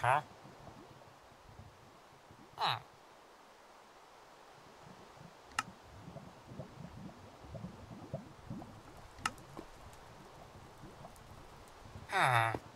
Huh? Hmm. Hmm.